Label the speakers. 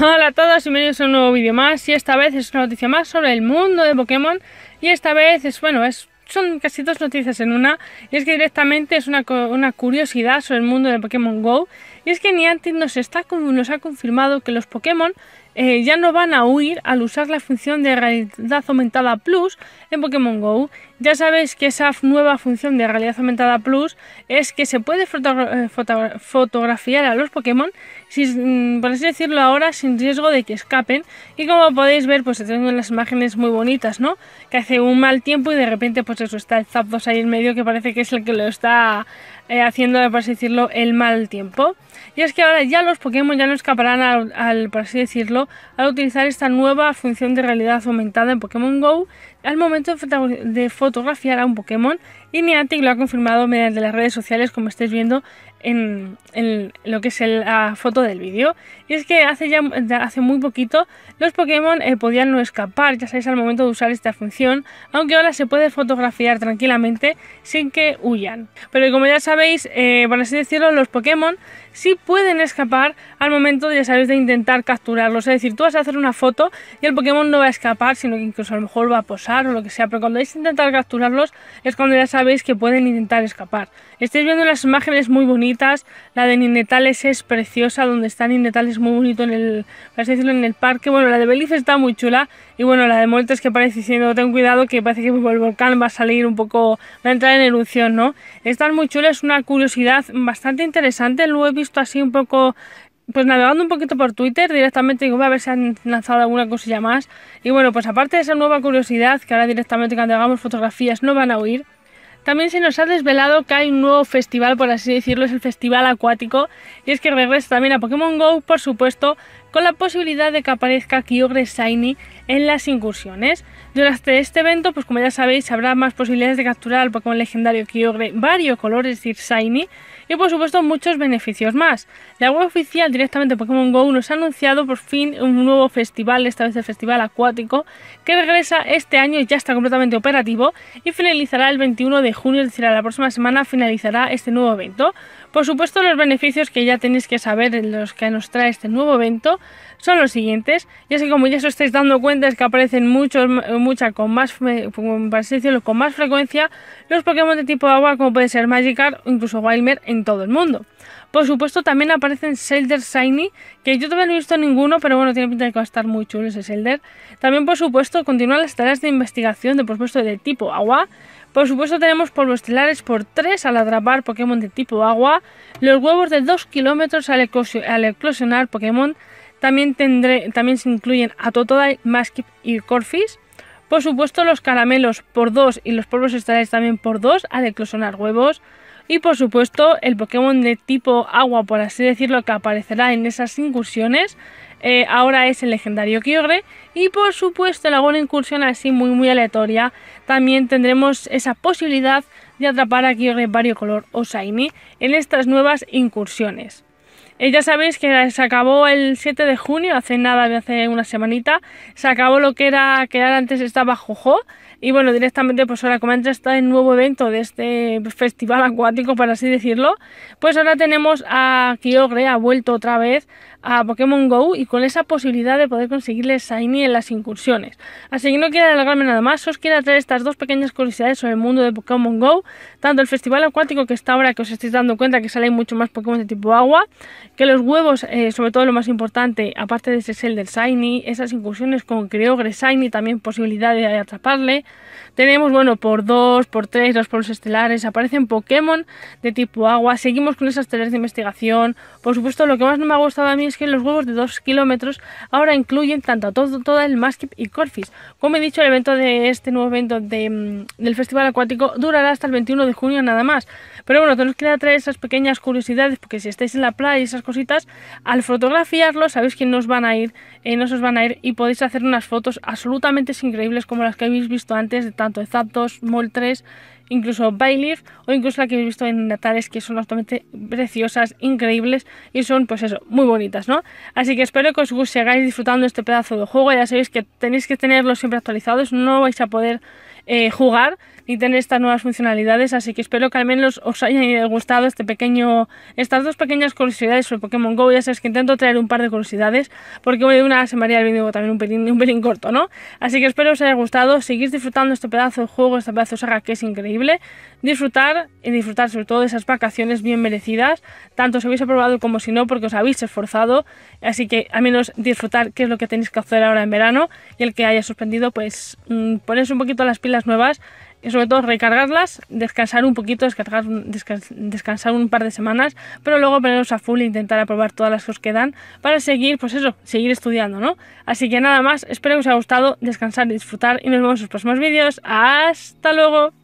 Speaker 1: Hola a todos bienvenidos a un nuevo vídeo más y esta vez es una noticia más sobre el mundo de Pokémon y esta vez es, bueno, es, son casi dos noticias en una y es que directamente es una, una curiosidad sobre el mundo de Pokémon GO y es que Niantic nos, está, nos ha confirmado que los Pokémon eh, ya no van a huir al usar la función de realidad aumentada Plus en Pokémon GO. Ya sabéis que esa nueva función de realidad aumentada Plus es que se puede eh, fotografiar a los Pokémon, por así decirlo ahora, sin riesgo de que escapen. Y como podéis ver, pues tengo las imágenes muy bonitas, ¿no? Que hace un mal tiempo y de repente pues eso está el Zapdos ahí en medio que parece que es el que lo está eh, haciendo, por así decirlo, el mal tiempo. Y es que ahora ya los Pokémon ya no escaparán al, por así decirlo, al utilizar esta nueva función de realidad aumentada en Pokémon GO al momento de fotografiar a un Pokémon y Niantic lo ha confirmado mediante las redes sociales como estáis viendo en, lo que es la foto del vídeo. Y es que hace ya hace muy poquito los Pokémon eh, podían no escapar, ya sabéis, al momento de usar esta función, aunque ahora se puede fotografiar tranquilamente sin que huyan. Pero como ya sabéis, eh, por así decirlo, los Pokémon sí pueden escapar al momento, ya sabéis, de intentar capturarlos. Es decir, tú vas a hacer una foto y el Pokémon no va a escapar, sino que incluso a lo mejor va a posar o lo que sea. Pero cuando vais a intentar capturarlos es cuando ya sabéis que pueden intentar escapar. Estáis viendo las imágenes muy bonitas. La de Ninetales es preciosa, donde está Ninetales muy bonito en el, decirlo, en el parque. Bueno, la de Belice está muy chula. Y bueno, la de Moltres que parece diciendo, ten cuidado que parece que el volcán va a salir un poco, va a entrar en erupción, ¿no? Está muy chula, es una curiosidad bastante interesante. Lo he visto así un poco pues navegando un poquito por Twitter directamente digo, a ver si han lanzado alguna cosilla más. Y bueno, pues aparte de esa nueva curiosidad, que ahora directamente cuando hagamos fotografías no van a huir, también se nos ha desvelado que hay un nuevo festival, por así decirlo, es el Festival Acuático, y es que regresa también a Pokémon GO, por supuesto, con la posibilidad de que aparezca Kyogre Shiny en las incursiones. Durante este evento, pues como ya sabéis, habrá más posibilidades de capturar al Pokémon legendario Kyogre varios colores, es decir, Shiny, y por supuesto muchos beneficios más. La web oficial directamente de Pokémon GO nos ha anunciado por fin un nuevo festival, esta vez el Festival Acuático, que regresa este año y ya está completamente operativo y finalizará el 21 de junio, es decir, la próxima semana finalizará este nuevo evento. Por supuesto, los beneficios que ya tenéis que saber los que nos trae este nuevo evento son los siguientes. Y así como ya os estáis dando cuenta es que aparecen muchos, mucha con más, con más frecuencia los Pokémon de tipo agua como puede ser Magikarp o incluso Wilmer en todo el mundo. Por supuesto también aparecen Zelder Shiny, que yo todavía no he visto ninguno, pero bueno, tiene pinta de que va a estar muy chulo ese Zelder. También por supuesto continúan las tareas de investigación de por supuesto de tipo agua. Por supuesto tenemos polvos estelares por 3 al atrapar Pokémon de tipo agua, los huevos de 2 kilómetros al, eclosionar Pokémon, también, tendré, también se incluyen a Totodile, Maskip y Corfis. Por supuesto los caramelos por 2 y los polvos estelares también por 2 al eclosionar huevos. Y por supuesto el Pokémon de tipo agua, por así decirlo, que aparecerá en esas incursiones, eh, ahora es el legendario Kyogre. Y por supuesto en alguna incursión así muy muy aleatoria también tendremos esa posibilidad de atrapar a Kyogre color o Shiny en estas nuevas incursiones. Eh, ya sabéis que se acabó el 7 de junio, hace nada, hace una semanita, se acabó lo que era, que antes estaba Jojo, y bueno, directamente pues ahora como entra está el nuevo evento de este festival acuático, por así decirlo, pues ahora tenemos a Kyogre, ha vuelto otra vez a Pokémon GO y con esa posibilidad de poder conseguirle Shiny en las incursiones. Así que no quiero alargarme nada más, os quiero traer estas dos pequeñas curiosidades sobre el mundo de Pokémon GO, tanto el festival acuático que está ahora, que os estáis dando cuenta que salen mucho más Pokémon de tipo agua, que los huevos, eh, sobre todo lo más importante, aparte de ese Cell del Shiny, esas incursiones con Kyogre Shiny, también posibilidad de atraparle. Tenemos, bueno, por 2, por 3, los polos estelares, aparecen Pokémon de tipo agua, seguimos con esas tareas de investigación. Por supuesto, lo que más no me ha gustado a mí es que los huevos de 2 kilómetros ahora incluyen tanto a todo, todo el Maskip y Corfis. Como he dicho, el evento de este nuevo evento de, mm, del Festival Acuático durará hasta el 21 de junio nada más. Pero bueno, tenemos que traer esas pequeñas curiosidades porque si estáis en la playa y esas cositas, al fotografiarlo sabéis que no os van a ir, eh, no os van a ir y podéis hacer unas fotos absolutamente increíbles como las que habéis visto antes de tanto de Zapdos, Moltres incluso Bayleaf o incluso la que habéis visto en Natales, que son absolutamente preciosas, increíbles y son, pues eso, muy bonitas, ¿no? Así que espero que os sigáis disfrutando este pedazo de juego. Ya sabéis que tenéis que tenerlo siempre actualizados, no vais a poder eh, jugar y tener estas nuevas funcionalidades, así que espero que al menos os haya gustado este pequeño, estas dos pequeñas curiosidades sobre Pokémon GO, ya sabes que intento traer un par de curiosidades, porque de una se me haría el vídeo también un pelín, un pelín corto, ¿no? Así que espero os haya gustado, seguir disfrutando este pedazo de juego, este pedazo de saga que es increíble, disfrutar y disfrutar sobre todo de esas vacaciones bien merecidas, tanto si habéis aprobado como si no, porque os habéis esforzado, así que al menos disfrutar qué es lo que tenéis que hacer ahora en verano, y el que haya suspendido, pues mmm, un poquito las pilas nuevas, y sobre todo recargarlas, descansar un poquito, descargar, descansar un par de semanas, pero luego ponerlos a full e intentar aprobar todas las que os quedan para seguir, pues eso, seguir estudiando, ¿no? Así que nada más, espero que os haya gustado, descansar y disfrutar y nos vemos en los próximos vídeos. ¡Hasta luego!